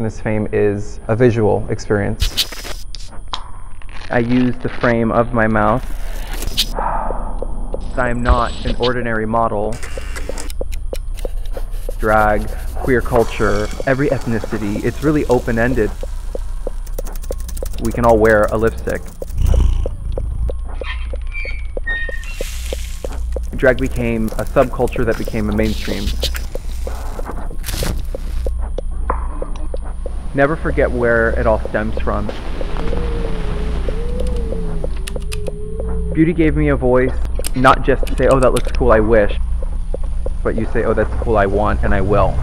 Miss Fame is a visual experience. I use the frame of my mouth. I am not an ordinary model. Drag, queer culture, every ethnicity, it's really open-ended. We can all wear a lipstick. Drag became a subculture that became a mainstream. Never forget where it all stems from. Beauty gave me a voice, not just to say, oh, that looks cool, I wish, but you say, oh, that's cool, I want, and I will.